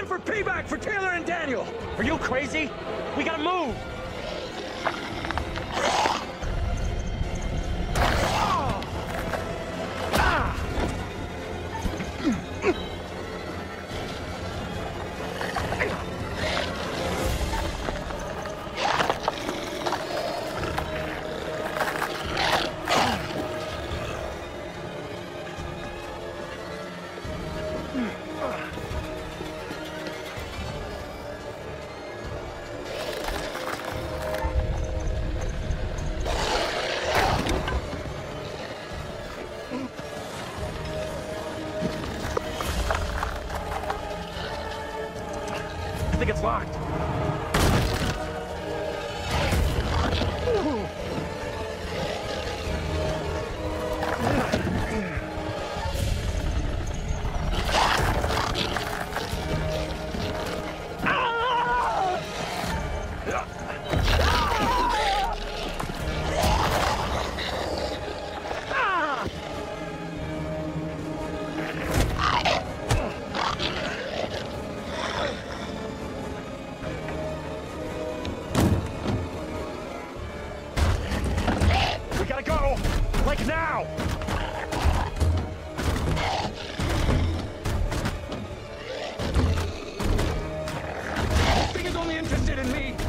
time for payback for Taylor and Daniel! Are you crazy? We gotta move! Think it's locked. Like now! Big is only interested in me!